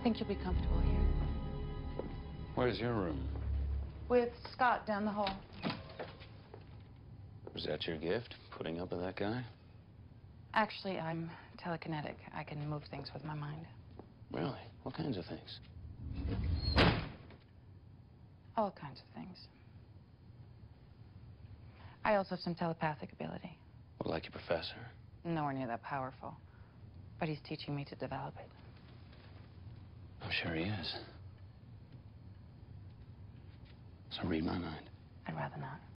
I think you'll be comfortable here. Where's your room? With Scott down the hall. Was that your gift, putting up with that guy? Actually, I'm telekinetic. I can move things with my mind. Really? What kinds of things? All kinds of things. I also have some telepathic ability. Well, like your professor. Nowhere near that powerful. But he's teaching me to develop it. Sure he is. So read my mind. I'd rather not.